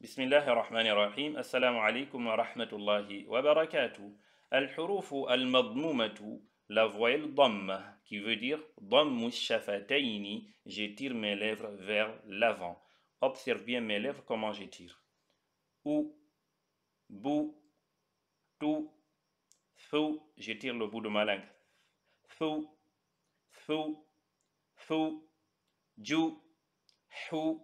بسم الله الرحمن الرحيم السلام عليكم ورحمة الله وبركاته الحروف المضمومة la voyelle ضمة qui veut dire ضم الشفتين j'étire mes lèvres vers l'avant observe bien mes lèvres comment j'étire ou bou tout fou j'étire le bout de ma langue fou fou fou ju hou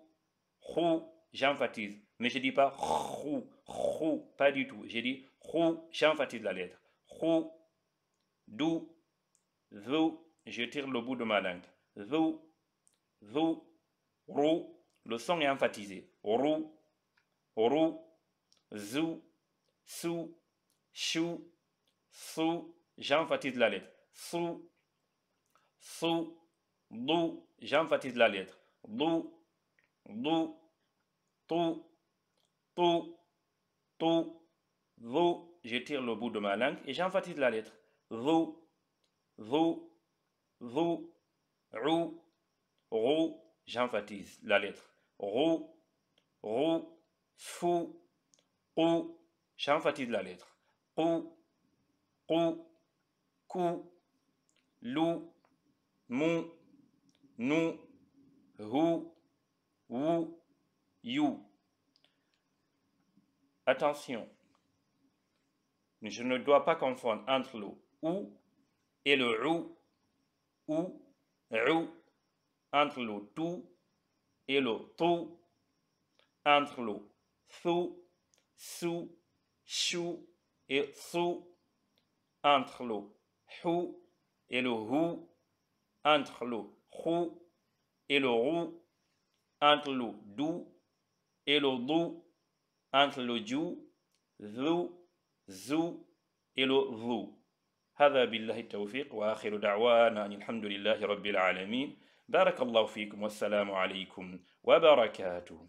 khou j'emphatise. Mais je dis pas khou khou pas du tout. J'ai dit khou j'emphatise la lettre. Khou dou zou je tire le bout de ma langue. Zou zou rou le son est emphatisé. Rou rou zou sou chou sou j'emphatise la lettre. Sou sou dou j'emphatise la lettre. Dou dou Tou, tou, tou, vous. Je tire le bout de ma langue et j'enfatise la lettre. Vous, vous, vous, rou, rou. J'enfatise la lettre. Rou, rou, fou, ou. J'enfatise la lettre. Ou, ou, cou, lou, mou, nou, rou, ou, you attention. Je ne dois pas confondre entre le ou et le ou, ou, ou, entre le tout et le tout, entre le sou, sou, chou et sou, entre le hou et le hou, entre le hou et le roux, entre le dou et le dou, entre le zou, zou et le zou. هذا بالله التوفيق وآخر دعوانا أن الحمد لله رب العالمين بارك الله فيكم والسلام عليكم وبركاته